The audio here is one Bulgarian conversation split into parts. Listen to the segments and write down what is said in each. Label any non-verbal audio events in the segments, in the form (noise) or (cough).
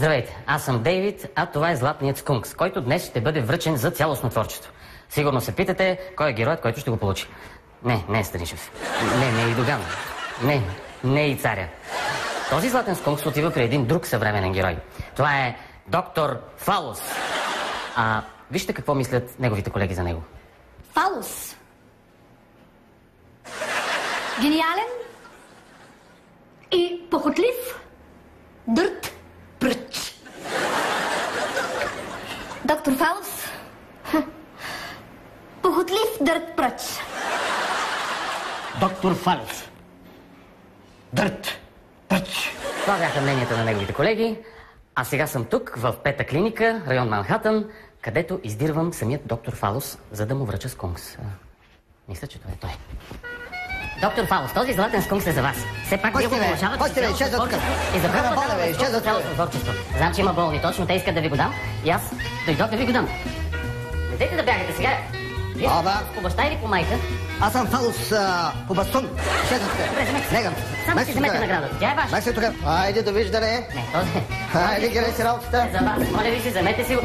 Здравейте, аз съм Дейвид, а това е Златният скункс, който днес ще бъде връчен за цялостно творчество. Сигурно се питате, кой е героят, който ще го получи. Не, не е Станишев. Не, не е и Доган. Не, не е и царя. Този Златен скункс отива при един друг съвременен герой. Това е доктор Фалус. А вижте какво мислят неговите колеги за него. Фалус. Гениален и похотлив. Дърт пръч. Доктор Фалус. Ха. Похотлив дърт пръч. Доктор Фалес. Дърт. Пръч. Това бяха мненията на неговите колеги. А сега съм тук, в Пета клиника, район Манхатън, където издирвам самият доктор Фалус, за да му връча скункс. А, Мисля, че това е той. Доктор Фалус, този златен скункс е за вас. Все пак вие го получавате сте, бе? тук. творчество. И за Кой първ на път боля, бе? давам Изчезва за тук. цялостно творчество. Знам, че има болни, точно те искат да ви го дам. И аз дойдох да ви го дам. Не дайте да бягате сега. Вие Аба. по баща или по майка? Аз съм Фалус а, по бастун. Вземете си. Негам. Само си се вземете наградата. Тя е ваша. Май се тук. Айде, довиждане. Не, този е. Айде, гледай си работата. За вас, моля ви се, вземете си го.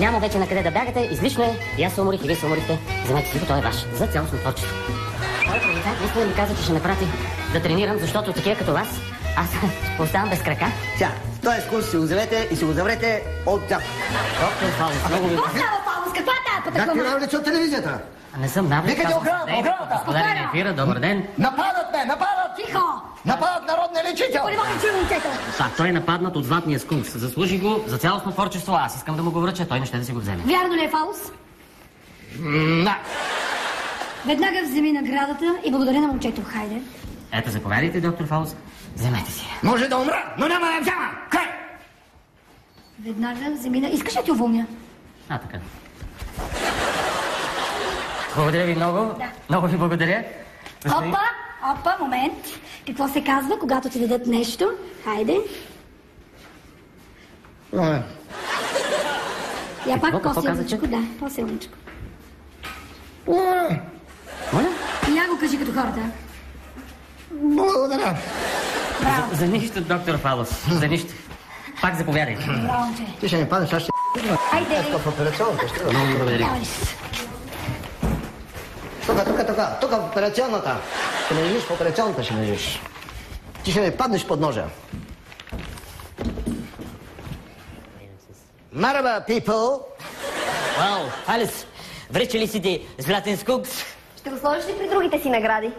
Няма вече на къде да бягате, излишно е. И аз се уморих, и вие се уморихте. Вземете си го, той е ваш. За цялостно творчество. Той полицай наистина ми каза, че ще ме прати да тренирам, защото такива като вас, аз (laughs) оставам без крака. Тя, този курс си го вземете и си го заврете от тях. Доктор Фаус, много ви... Каква е тази Как ти от телевизията? А Не съм навик. Викайте казвам охраната, охраната! Господари на ефира, добър ден. Нападат ме, нападат! Тихо! Нападат народния лечител! Не мога да той е нападнат от златния скункс. Заслужи го за цялостно творчество. Аз искам да му го връча, той не ще да си го вземе. Вярно ли е, Фалус? На! Веднага вземи наградата и благодаря на момчето. Хайде. Ето, заповядайте, доктор Фаус. Вземете си. Може да умра, но няма да я взема! Край! Веднага вземи на... Искаш да ти уволня? А, така. Благодаря ви много. Да. Много ви благодаря. Опа, опа, момент. Какво се казва, когато ти дадат нещо? Хайде. Е, Я пак какво каза, по-силничко, да, по-силничко. е, Моля? И я го кажи като хората. Благодаря. Браво, За нищо, доктор Фалус. За нищо. Пак заповядайте. браво, момче. Ти ще не паднеш, аз ще... Хайде. В операционната ще... Много благодаря. Няма Тук, тук, тук, тук в операционната. Ще ме лежиш в операционната, ще ме лежиш. Ти ще не паднеш под ножа. Мараба, people! Вау, Алис, връча ли си ти златен скукс? Ще го сложиш ли при другите си награди?